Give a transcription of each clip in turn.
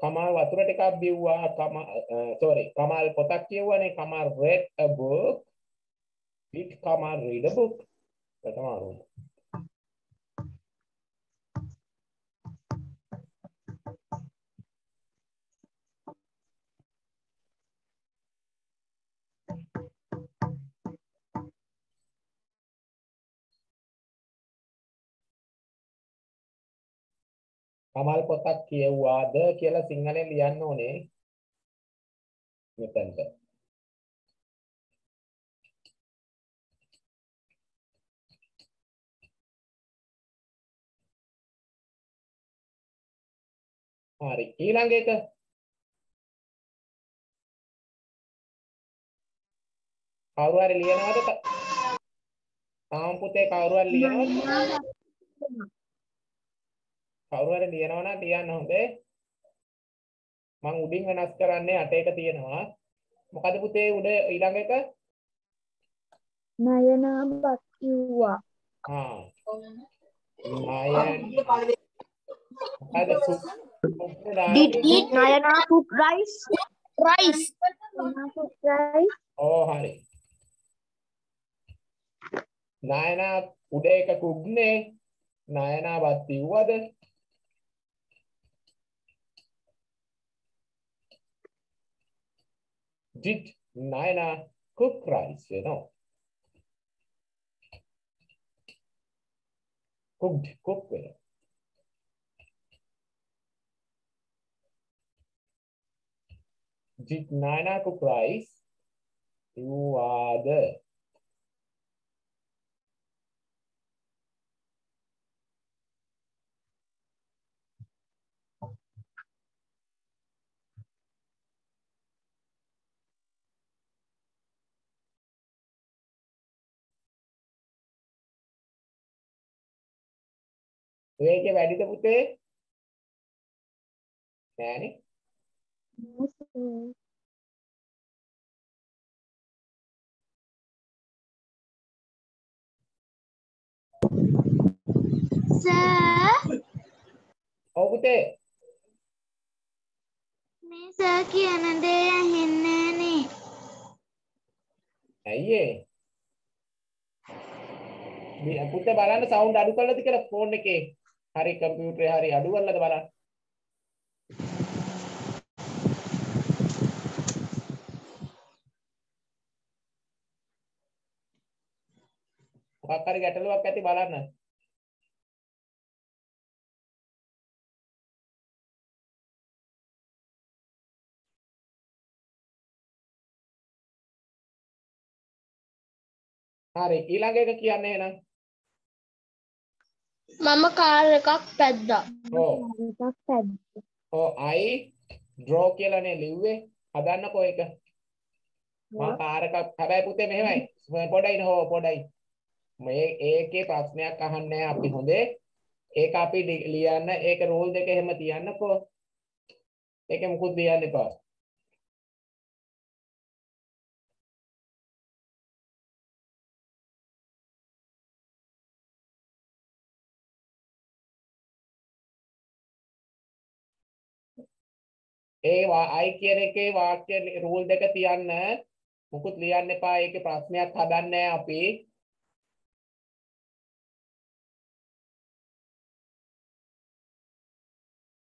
කමල් වතුර ටිකක් බිව්වා කම sorry කමල් පොතක් කියවනේ Kamal read a book did Kamal read a book. ප්‍රථම ආරෝප කමල් පොතක් කියවුවාද කියලා සිංහලෙන් ලියන්න ඕනේ මෙතනට. හරි ඊළඟ එක කවුරු හරි ලියනවද? තාම පුතේ කවුරු හරි ලියනවද? කවුරු හරි ලියනවා නම් ලියන්න හොඳේ. මං උඩින් වෙනස් කරන්නේ අට එක තියෙනවා. මොකද පුතේ උඩ ඊළඟ එක? නයනා බත් කිව්වා. ආ. නයන මොකද soup Did eat Nayana cook rice? Rice. පුත්‍රයි ඕ හරි. නයනා උඩ එක කුග්නේ නයනා බත් කිව්වද? did Naina cook rice, you know? Cooked, cooked, you know? Did Naina cook rice? You are the එකේ වැඩිද පුතේ? නෑනේ. Sir, ඔව් පුතේ. මේ සර් කියන දේ ඇහෙන්නේ නේ. ඇයි ඒ? පුතේ බලන්න සවුන්ඩ් අඩු කරලාද කියලා ෆෝන් එකේ. හරි කම්පියුටරේ හරි අඩු කරලාද බලන්න. මොකක් හරි ගැටලුවක් ඇති බලන්න. හරි ඊළඟ එක කියන්නේ එහෙනම්. මම කාර් එකක් පැද්දා. ඔව්. එකක් පැද්ද. ඔව් I draw කියලානේ ලිව්වේ. හදන්නකෝ ඒක. මම කාර් එකක් හැබැයි පුතේ මෙහෙමයි. පොඩයි නෝ පොඩයි. මේ ඒකේ ප්‍රශ්නයක් අහන්නේ අපි හොඳේ. ඒක අපි ලියන්න ඒක රූල් දෙක එහෙම තියන්නකෝ. ඒකේ මුකුත් ලියන්න එපා. ඒ I කියන එකේ වාක්‍ය රූල් දෙක තියන්න මුකුත් ලියන්න එපා. ඒකේ ප්‍රශ්නයක් හදන්නේ අපි.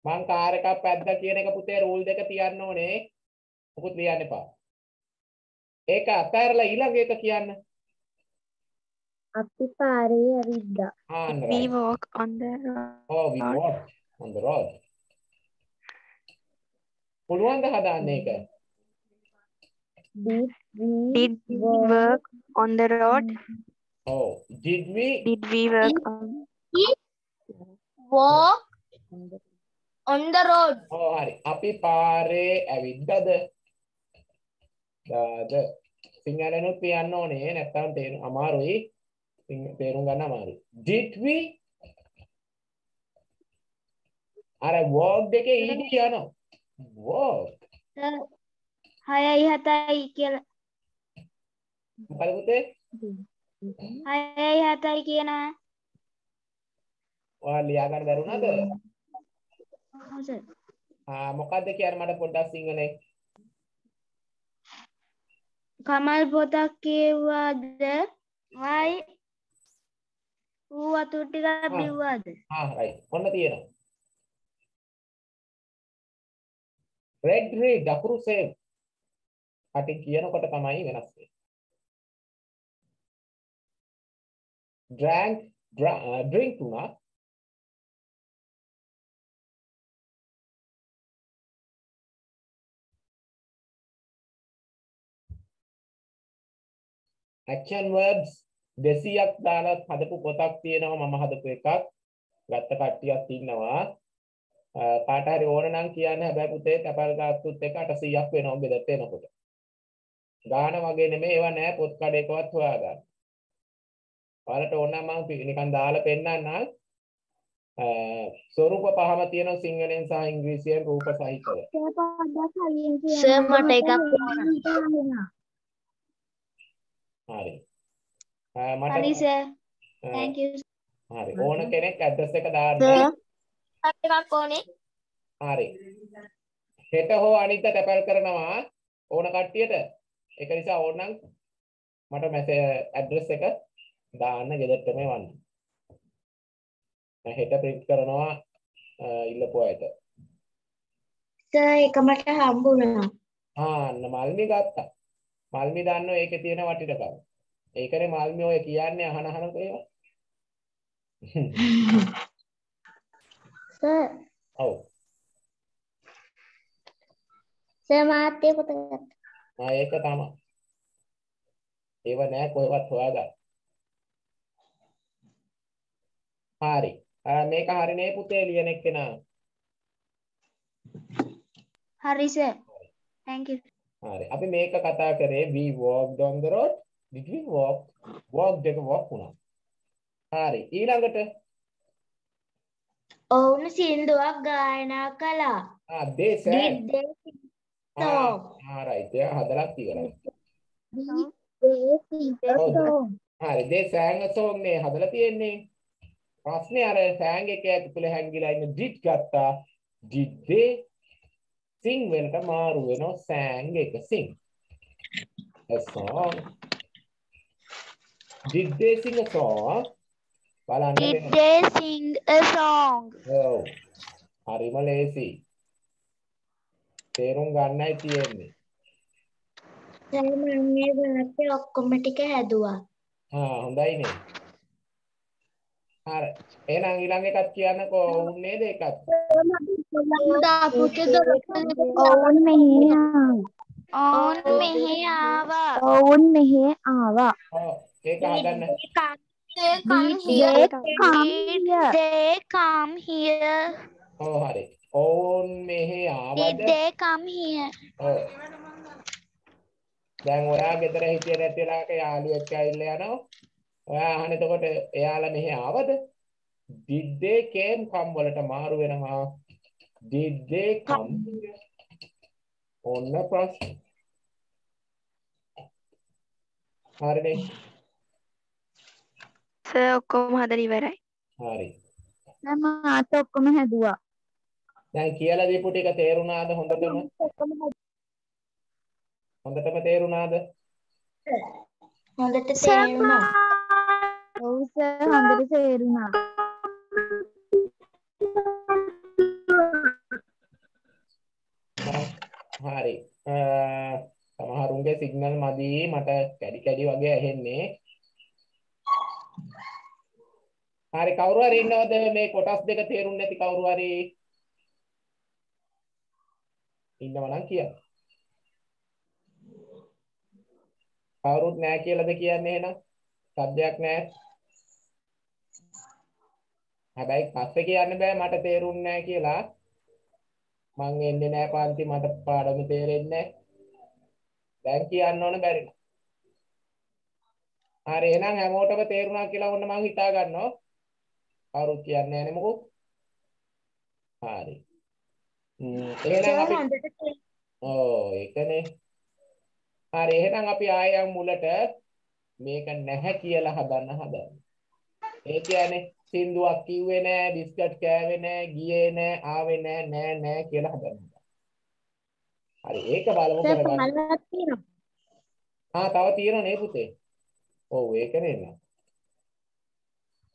මං කාර් එකක් පැද්දා කියන එක පුතේ රූල් දෙක තියන්න ඕනේ. මොකුත් ලියන්න එපා. ඒක අතහැරලා ඊළඟ එක කියන්න. අපි පාරේ ඇවිද්දා. We walk on the road. Oh, we walked on the road. පුළුවන් ද හදාන්න ඒක? Did we Did we work on the road? Oh, did we? Did we work on Walk on the road. Oh, හරි. අපි පාරේ ඇවිද්දද? දාද. සිංහලෙනුත් කියන්න ඕනේ නැත්නම් තේරුම් අමාරුයි. තේරුම් ගන්න අමාරුයි. Did we? අර walk දෙකේ ඊඩි යනවා. Walk. හයයි හතයි කියලා මොකද පුතේ? හයයි හතයි කියනවා. ඔයා ලියා ගන්න බැරුණාද? ඔව් සර්. ආ මොකද්ද කියන්නේ මට පොඩ්ඩක් සිංහලෙන් කමල් පොතක් කියවුවාද වයි ඌ වතුර ටිකක් බිව්වාද ආ right ඔන්න තියෙනවා red read අකුරු save කටින් කියනකොට තමයි වෙනස් වෙන්නේ drank dra- uh, drink වුණා action verbs. 200ක් දාලා හදපු පොතක් තියෙනවා මම හදපු එකක් ගත්ත කට්ටියක් ඉන්නවා අ, කාට හරි ඕන නම් කියන්න හැබැයි පුතේ තැපල් ගාස්තුත් එක 800ක් වෙනවා ඔබ දෙත් එනකොට. ගාන වගේ නෙමෙයි ඒවා නෑ පොත් කඩේකවත් හොයාගන්න. ඔයාලට ඕන නම් මම නිකන් දාලා පෙන්නන්නම්. ස්වරූප පහම තියෙනවා සිංහලෙන් සහ ඉංග්‍රීසියෙන් රූප සහිතව. Sir, මට එකක් හරි. අ, මට හරි සර්. thank you. හරි. ඕන කෙනෙක් ඇඩ්‍රස් එක දාන්න. එකක් ඕනේ. හරි. හෙට හෝ අනිත් තැපල් කරනවා ඕන කට්ටියට. ඒක නිසා ඕනනම් මට මැසේජ් ඇඩ්‍රස් එක දාන්න ගෙදරටම එවන්න මම හෙට print කරනවා ඉල්ලපු අයට. Sir, එක මට හම්බුණා. ආන්න මල්මි ගත්තා. මල්මි දන්නෝ ඒකේ තියෙන වටිනකම ඒකනේ මල්මි ඔය කියන්නේ අහන අහන ඒවා සර් ඔව්. සර් මාත් ඒ පොත ගත්තා. ආ ඒක තමයි. ඒව නෑ කොහෙවත් හොයාගන්න. හරි. ආ, මේක හරිනේ පුතේ ලියන එක්කෙනා. හරි සර්. Thank you. හරි. අපි මේක කතා කරේ we walked on the road. Did we walk? Walk එක walk වුණා. හරි. ඊළඟට ඔවුන් සින්දුවක් ගායනා කළා. ආ they sang Did they ආ song? ආ right එයා හදලා ඉවරයි they sing a song හරි they sang a song නේ හදලා තියෙන්නේ. ප්‍රශ්නේ අර sang එක ඇතුලේ හැංගිලා ඉන්න did ගත්තා. did they sing වලට මාරු වෙනවා sang එක sing a song. did they sing a song බලන්න. Did they sing a song. ඔව්. හරිම ලේසි. තේරුම් ගන්නයි තියෙන්නේ. සර් මම මේ වාක්‍ය ඔක්කොම ටික හැදුවා. ආ හොඳයිනේ හරි. එහෙනම් ඊළඟ එකක් කියන්නකෝ. උන් නේද එකක් ඔවුන් මෙහි ආවා. ඔවුන් මෙහි ආවා. ඔවුන් මෙහි ආවා. ඔව්. ඒක හදන්න Did they come here? They come here. ඔව් හරි ඔවුන් මෙහි ආවද Did they come here? ඔව් දැන් ඔයා ගෙදර හිටියේ නැති වෙලාවක යාළුවෙක් ඇවිල්ලා යනවා. ඔයා අහන එතකොට එයාලා මෙහි ආවද? did they came come වලට මාරු වෙනවා. did they come ඔන්න ප්‍රශ්න. හරිනේ සර් ඔක්කොම හදලා ඉවරයි. හරි දැන් මාත් ඔක්කොම හැදුවා. දැන් කියලා දීපු ටික තේරුණාද හොඳටම හොඳටම තේරුණාද හොඳට තේරුණා. ඔව් සර් හොඳට තේරුණා. හරි අ, සමහරුන්ගේ සිග්නල් මදි මට කැඩි කැඩි වගේ ඇහෙන්නේ හරි කවුරු හරි ඉන්නවද? මේ කොටස් දෙක තේරුම් නැති කවුරු හරි? ඉන්නව නම් කියන්න. කවුරුත් නැහැ කියලාද කියන්නේ එහෙනම්? සද්දයක් නැහැ හැබැයි පස්සේ කියන්න බෑ මට තේරුන්නේ නැහැ කියලා. මං එන්නේ නැහැ පන්ති මට පාඩම තේරෙන්නේ නැහැ දැන් කියන්න ඕන බැරි නම්. හරි එහෙනම් හැමෝටම තේරුණා කියලා වොන්න මං හිතා ගන්නවා. කවුරුත් කියන්නේ නැහැ නේ මොකෝ හරි එහෙනම් අපි. ඕ ඒකනේ හරි එහෙනම් අපි ආයෙත් මුලට මේක නැහැ කියලා හදන්න හදන්න ඒ කියන්නේ සින්දුවක් කිව්වේ නෑ, බිස්කට් කෑවේ නෑ, ගියේ නෑ, ආවේ නෑ, නෑ නෑ කියලා හදන්න. හරි ඒක බලමු කරගන්න. ආ තව තියෙනව නේ පුතේ. ඔව් ඒක නෙන්න.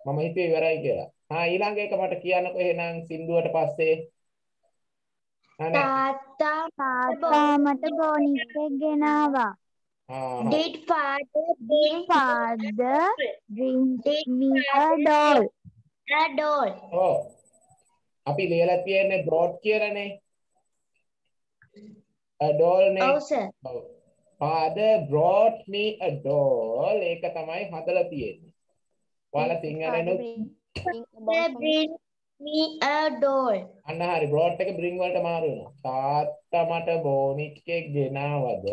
මම හිතුවේ ඉවරයි කියලා. ආ ඊළඟ එක මට කියන්නකෝ එහෙනම් සින්දුවට පස්සේ. තාත්තා තාත්තා මට බොනික් එක ගෙනාවා. did father bring Father bring me a doll. a doll? ඔව්. අපි ලියලා තියෙන්නේ brought කියලානේ. a doll නේ. ඔව් සර්. ඔව්. Father brought me a doll. ඒක තමයි හදලා තියෙන්නේ. ඔයාලා සිංහලෙනුත් bring me a doll. අන්න හරි brought එක bring වලට මාරු වෙනවා. තාත්තා මට බෝනික් එකක් ගෙනාවද?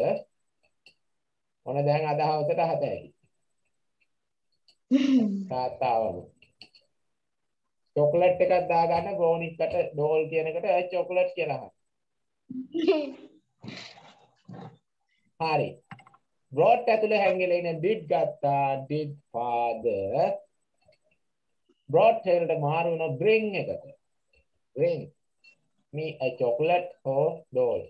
මොන දැන් අද හවසට හතයි. තාත්තාවම. චොක්ලට් එකක් දාගන්න බෝනික්කට ඩෝල් කියන එකට ඒ චොක්ලට් කියලා හරි. හරි. brought ඇතුලේ හැංගිලා ඉන්න did ගත්තා did father brought එකට මාරු වෙන bring එකට. bring me a chocolate or doll.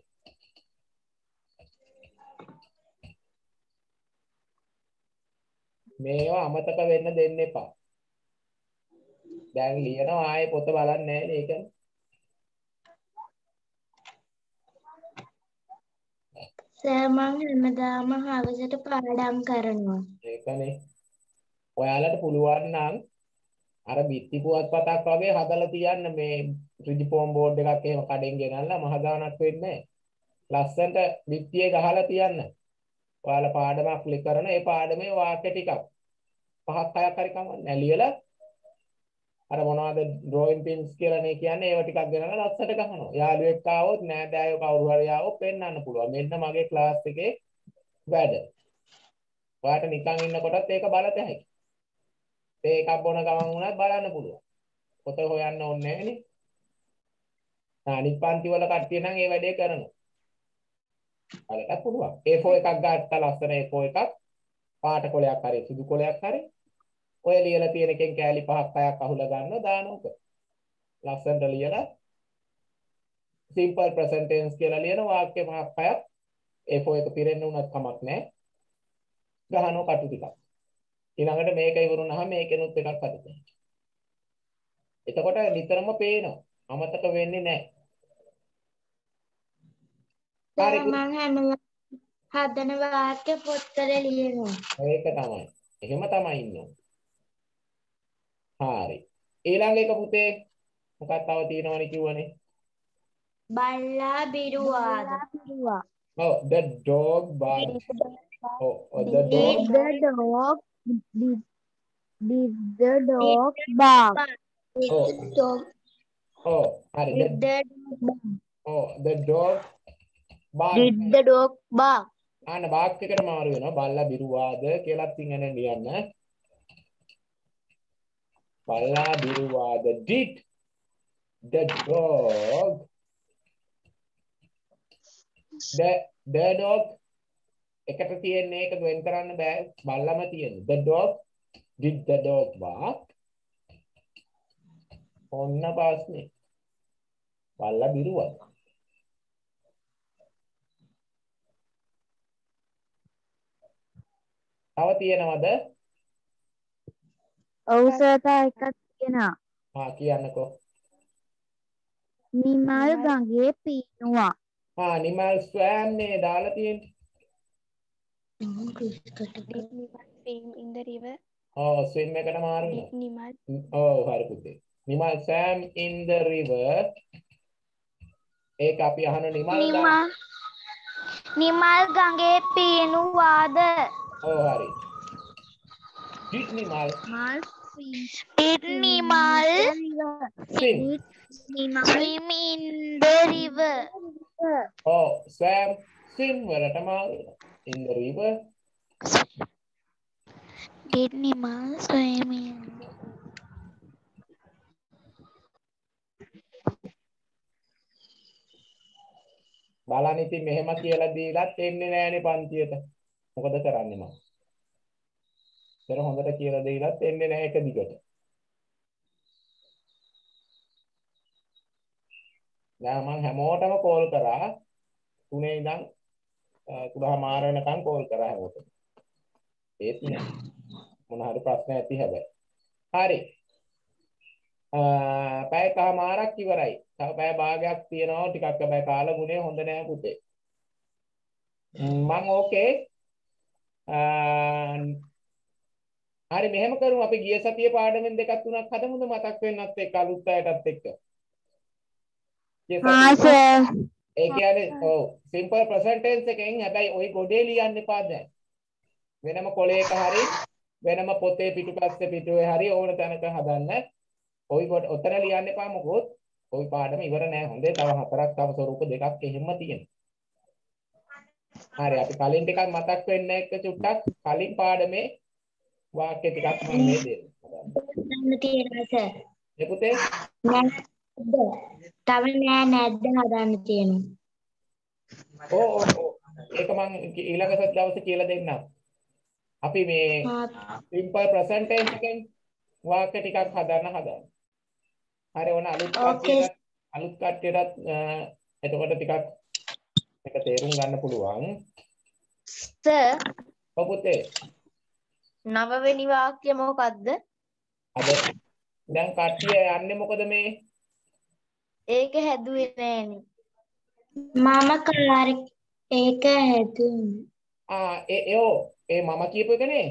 මේවා අමතක වෙන්න දෙන්න එපා. දැන් ලියනවා ආයේ පොත බලන්නේ නැහැ නේ ඒකනේ. සර් මං හැමදාම හවසට පාඩම් කරනවා. ඒකනේ. ඔයාලට පුළුවන් නම් අර බිත්ති පුවත්පතක් වගේ හදලා තියන්න මේ රිජිෆෝම් බෝඩ් එකක් එහෙම කඩෙන් ගෙනල්ලා මහ ගාණක් වෙන්නේ නැහැ. ලස්සනට බිත්තියේ ගහලා තියන්න. ඔයාලා පාඩමක් ලික කරන ඒ පාඩමේ වාක්‍ය ටිකක් පහක් හයක් හරි කමන්නේ ලියලා අර මොනවද ඩ්‍රොයින් පින්ස් කියලා නේ කියන්නේ ඒව ටිකක් ගෙනල්ලා ලස්සනට ගහනවා. යාළුවෙක් ආවොත් නෑදෑයෝ කවුරු හරි ආවොත් පෙන්වන්න පුළුවන්. මෙන්න මගේ ක්ලාස් එකේ වැඩ. ඔයාට නිකන් ඉන්නකොටත් ඒක බලත හැකියි. තේ එකක් බොන ගමන් වුණත් බලන්න පුළුවන්. පොත හොයන්න ඕනේ නැහැනේ. අනිත් පන්ති වල කට්ටිය නම් ඒ වැඩේ කරනවා. බලන්න පුළුවන්. A4 එකක් ගත්තා ලස්සන A4 එකක් පාට කොලයක් හරි සුදු කොලයක් හරි ඔය ලියලා තියෙන එකෙන් කෑලි පහක් හයක් අහුලා ගන්නවා දානෝක. ලස්සනට ලියලා simple present tense කියලා ලියන වාක්‍ය පහක් හයක් A4 එක පිරෙන්න උනත් කමක් නැහැ. ගහනවා කටු ටිකක්. ඊළඟට මේක ඉවරුනහම මේකෙනුත් එකක් හදන්න. එතකොට නිතරම පේනවා. අමතක වෙන්නේ නැහැ. සර් හරි. මං හැම හදන වාක්‍ය පොත්වල ලියනවා. ඒක තමයි. එහෙම තමයි ඉන්නේ. හරි. ඊළඟ එක පුතේ මොකක් තව තියෙනවනේ කිව්වනේ. බල්ලා බිරුවාද? පිරුවා. Oh, the dog barked. Oh, oh, the dog. the dog did, did the dog bark? Oh. Dog. Oh, හරි. Did The, the oh, the dog barked. Did the dog bark? අන්න bark එකට මාරු වෙනවා. බල්ලා බිරුවාද කියලා සිංහලෙන් ලියන්න. බල්ලා බිරුවාද did the dog the the dog එකට තියෙන්නේ ඒක වෙන් කරන්න බෑ. බල්ලම තියෙන්නේ the dog did the dog bark. ඔන්න ප්‍රශ්නේ. බල්ලා බිරුවා. තව තියෙනවද? ඔව් සර් තා එකක් තියෙනවා. ආ කියන්නකෝ. නිමල් ගඟේ පීනුවා. ආ නිමල් ස්වෑම් නේ දාලා තියෙන්නේ Swim in the river? ඔව් ස්විම් එකට මාරු Nimal. ඔව් හරි පුතේ. Nimal swam in the river. ඒක අපි අහන නිමල් නිමල් නිමල් ගඟේ පීනුවාද? ඔව් හරි. Did නිමල් මල් did Nimal swim. swim in the river? ඔව් swam swim වලට මාරු වෙනවා in the river? Did Nima swim in? බලන්න ඉතින් මෙහෙම කියලා දීලත් එන්නේ නැහනේ පන්තියට. මොකද කරන්නේ මම? පෙර හොඳට කියලා දීලත් එන්නේ නැහැ එක දිගට. දැන් මම හැමෝටම කෝල් කරා. තුනේ ඉඳන් කුඩාමාර වෙනකන් කෝල් කරා හැමෝටම ඒත් නෑ. මොන හරි ප්‍රශ්න ඇති හැබැයි. හරි. පැය කමාරක් ඉවරයි. තව පැය භාගයක් තියෙනවා. ටිකක් හැබැයි කාල ගුණය හොඳ නෑ පුතේ. මම ඕකේ. හරි මෙහෙම කරමු අපි ගිය සතියේ පාඩමෙන් දෙකක් තුනක් හදමුද? මතක් වෙන්නත් එක්ක අලුත් අයටත් එක්ක. හා සර් ඒ කියන්නේ ඔව් සිම්පල් ප්‍රසන්ට් ටෙන්ස් එකෙන් හැබැයි ওই ගොඩේ ලියන්න එපා දැන්. වෙනම කොලයක හරි වෙනම පොතේ පිටුපස්සේ පිටුවේ හරි ඕන තැනක හදන්න. ওই කොට ඔතන ලියන්න එපා මොකොත් ওই පාඩම ඉවර නෑ හොඳේ තව හතරක් තව ස්වරූප දෙකක් එහෙම තියෙනවා හරි අපි කලින් ටිකක් මතක් වෙන්න එක චුට්ටක් කලින් පාඩමේ වාක්‍ය ටිකක් මම මේ දෙන්න තියෙනවා සර්. ඒ පුතේ නැද්ද? තව නෑ නැද්ද හදන්න තියෙනවා. ඕ ඕ ඕ ඒක මම ඊළඟ දවසේ කියලා දෙන්නම් අපි මේ සිම්පල් ප්‍රසන්ට් ටෙන්ස් එකෙන් වාක්‍ය ටිකක් හදන්න හදන්න හරි ඕන අලුත් කට්ටියට අලුත් කට්ටියටත් එතකොට ටිකක් එක තේරුම් ගන්න පුළුවන්. සර් ඔව් පුතේ. නවවෙනි වාක්‍ය මොකක්ද? අද දැන් කට්ටිය යන්නේ මොකද මේ? ඒක හැදුවේ නෑනේ. මම කාර් ඒක හැදුවේ. ආ ඒ ඒ ඒ මම කියපු එකනේ.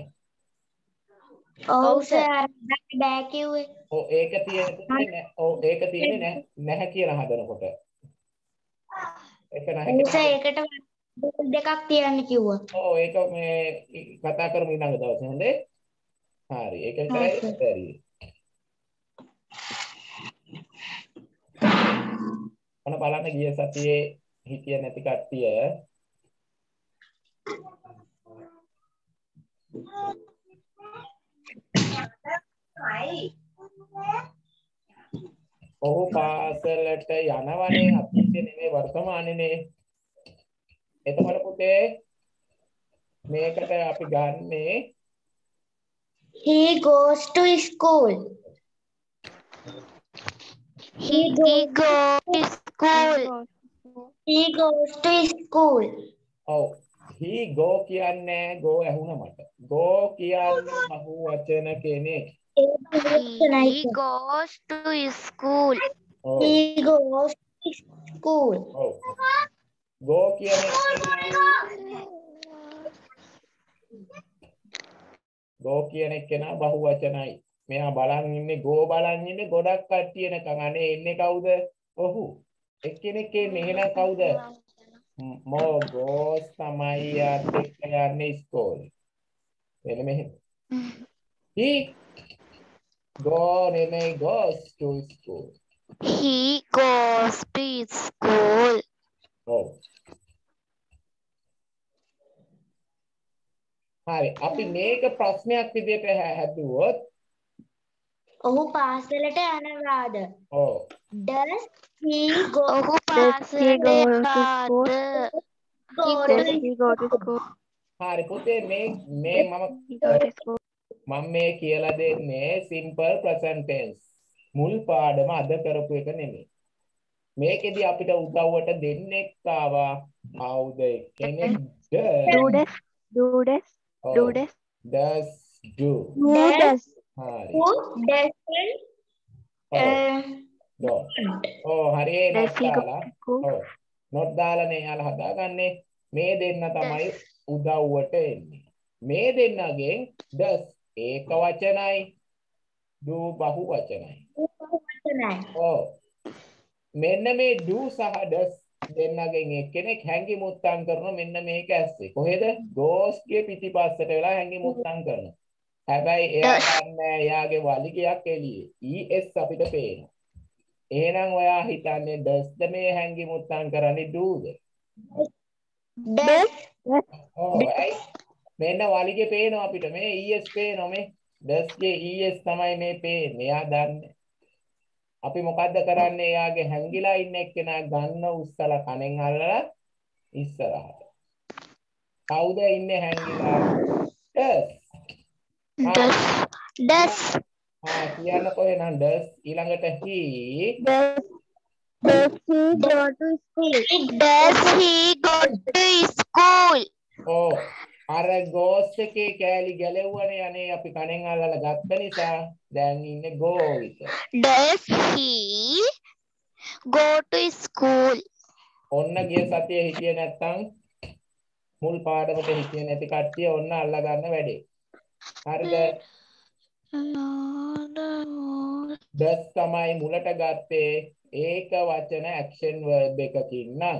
ඔව් සර් බෑ කිව්වේ. ඔව් ඒක තියෙන්නේ ඔව් ඒක තියෙන්නේ නැහැ කියලා හදනකොට. ඒක නැහැ. ඒකට දෙකක් තියන්න කිව්වා. ඔව් ඒක මේ කතා කරමු ඊළඟ දවසේ හොඳේ. හරි ඒක විතරයි හරි. ඔන්න බලන්න ගිය සතියේ හිටිය නැති කට්ටිය ඔහු පාසලට යනවනේ අතීතේ නෙමෙයි වර්තමානයේනේ. එතකොට පුතේ මේකට අපි ගන්නේ He goes to school. He goes to school. He goes to school. ඔව් he go කියන්නේ go ඇහුණා මට. go කියන්නේ බහු වචන කෙනෙක්. He goes to school. ඔව් He goes to school. ඔව් go කියන්නේ go කියන එක්කෙනා බහු වචනයි. මෙයා බලන් ඉන්නේ go බලන් ඉන්නේ ගොඩක් කට්ටිය නැකන් අනේ එන්නේ කවුද? ඔහු. එක්කෙනෙක් එන්නේ එහෙනම් කවුද? මෝ ගෝස් තමයි යාත් එක්ක යන්නේ ඉස්කෝලේ. එන්න මෙහෙම. he go නෙමෙයි goes to school. He goes to school. ඔව්. හරි අපි මේක ප්‍රශ්නයක් විදිහට හැ- හැදුවොත් ඔහු පාසලට යනවාද? ඔව් Does he go ඔහු Does he go to school? go Does he go to school? හරි පුතේ මේ මේ මම. මම මේ කියලා දෙන්නේ simple present tense මුල් පාඩම අද කරපු එක නෙමෙයි. මේකෙදි අපිට උදව්වට දෙන්නෙක් ආවා. කවුද කෙනෙක් Do this, do this, do this. does do. Who does? හරි. who doesn't don't. ඔව් හරි ඒ Does he not go දාලා? ඔව් not දාලානේ යාලා හදාගන්නේ. මේ දෙන්න තමයි උදව්වට එන්නේ. මේ දෙන්නගෙන් does ඒක වචනයි. do බහු වචනයි. ඔව් මෙන්න මේ do සහ does දෙන්නගෙන් එක්කෙනෙක් හැංගි මුත්තම් කරන මෙන්න මේක ඇස්සේ. කොහෙද? goes ගේ පිටිපස්සට වෙලා හැංගි මුත්තම් කරනවා. හැබැයි එයා දන්නේ එයාගේ වලිගයක් එළියේ. Es අපිට පේනවා එහෙනම් ඔයා හිතන්නේ does ද මේ හැංගි මුත්තම් කරන්නේ do ද Does මෙන්න වලිගේ පේනවා අපිට. මේ es පේනවා. මේ does ගේ es තමයි මේ පේන්නේ. එයා දන්නේ. අපි මොකද්ද කරන්නේ? එයාගේ හැංගිලා ඉන්න එක්කෙනා ගන්න උස්සලා කණෙන් අල්ලලා ඉස්සරහට. කවුද ඉන්නේ හැංගිලා? does does ආ කියන්න කොහෙනම් does ඊළඟට he Does Does he go to school? Does he go to school? ඕ අර ගෝස් එකේ කෑලි ගැලෙව්වනේ අනේ අපි කණෙන් අල්ලලා ගත්ත නිසා දැන් ඉන්නේ ගෝ විතර. Does he go to school? ඔන්න ගිය සතියේ හිටියේ නැත්තම් මුල් පාඩමට හිටියේ නැති කට්ටිය ඔන්න අල්ලා ගන්න වැඩේ. හරිද? Does තමයි මුලට ගත්තේ ඒක වචන action verb එකකින් නම්.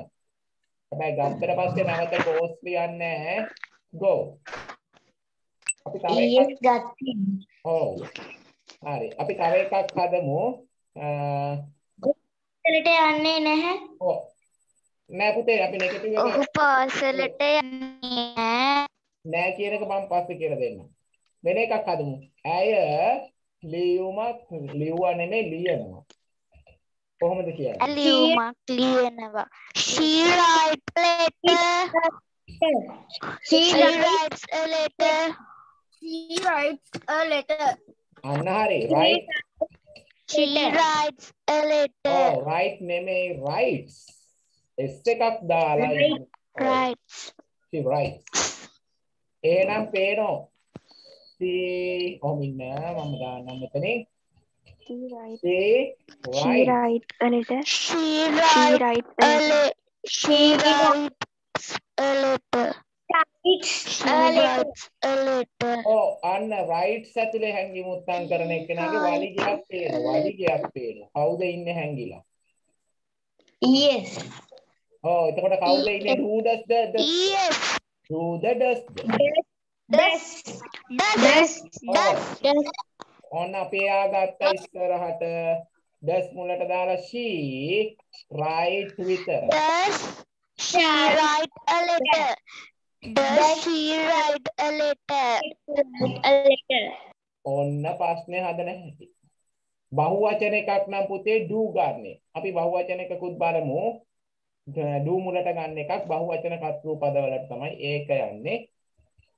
හැබැයි ගත්තට පස්සේ නැවත goes ලියන්නේ නැහැ. go. අපි තව එකක් ඔව්. හරි. අපි තව එකක් හදමු. පාසලට යන්නේ නැහැ. ඔව්. නෑ පුතේ අපි නෙගටිව් එක ඔහු පාසලට යන්නේ නැහැ. නෑ කියන එක මම පස්සේ කියලා දෙන්නම්. වෙන එකක් හදමු. ඇය ලියුමක් ලියුවා නෙමෙයි ලියනවා. කොහොමද කියන්නේ? ලියුමක් ලියනවා. She writes a letter. She writes a letter. She writes a letter. අන්න හරි. right. She writes a letter. ඔව් right නෙමෙයි writes. S එකක් දාලා ඉන්න. ඔව්, Writes. she writes. එහෙනම් පේනෝ. She ඔහොම ඉන්න මම දාන්නම් මෙතනින්. She writes. she She writes. writes a letter. She She writes writes a a letter. letter. She writes a letter. She writes a letter. ඔව් අන්න rights ඇතුලේ හැංගි මුත්තම් කරන එක්කෙනාගේ වලිගයක් පේනවා. වලිගයක් පේනවා. කවුද ඉන්නේ හැංගිලා? Yes. ඔව් එතකොට කවුද ඉන්නේ? who does the, the Yes. who the does the Does. Does. Does. Does. ඔන්න අපි එයා ගත්ත ඉස්සරහට does මුලට දාලා she write විතර. Does she write a letter? Does she write a letter? A letter. ඔන්න ප්‍රශ්නේ හදන හැටි. බහුවචන එකක් නම් පුතේ do ගන්නෙ. අපි බහුවචන එකකුත් බලමු. do මුලට ගන්න එකක් බහුවචන කර්තෘ පදවලට තමයි ඒක යන්නේ.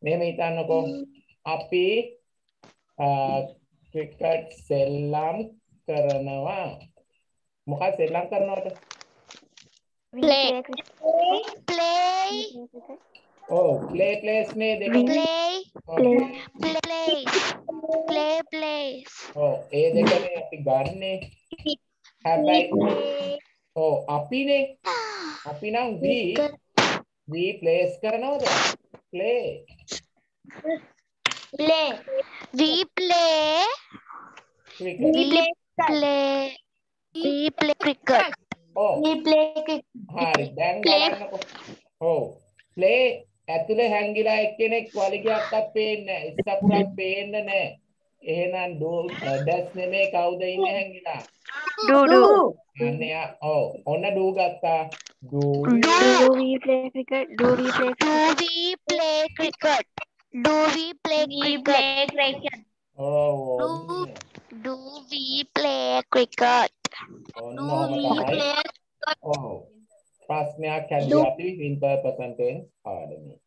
මෙහෙම හිතන්නකෝ. අපි ක්‍රිකට් සෙල්ලම් කරනවා. මොකක්ද සෙල්ලම් කරනවට? Play. Play. ඔව් play place නේ දෙක. Play. ඔව්. Play. Plays. Play. Plays. ඔව් ඒ දෙකනේ අපි ගන්නෙ. හැබැයි Play. ඔව් අපිනේ අපි නම් we we place කරනවද? Play. Play. We play. cricket. We play. Play. We play cricket. ඔව් We play cricket. හරි දැන් play. බලන්නකෝ. ඔව් play ඇතුලේ හැංගිලා එක්කෙනෙක් වලිගයක්වත් පේන්නේ නැහැ. ඉස්සකුරක් පේන්නේ නැහැ. එහෙනම් do does නෙමේ කවුද ඉන්නේ හැංගිලා? Do do. අනේ ආ- ඔව් ඔන්න do ගත්තා. do Do. Do we play cricket? Do we play Do cricket? we play cricket? Do we play we cricket? Play cricket. Oh. Do, do we play cricket? Oh, do no, we play cricket? Oh. Prasnya, me.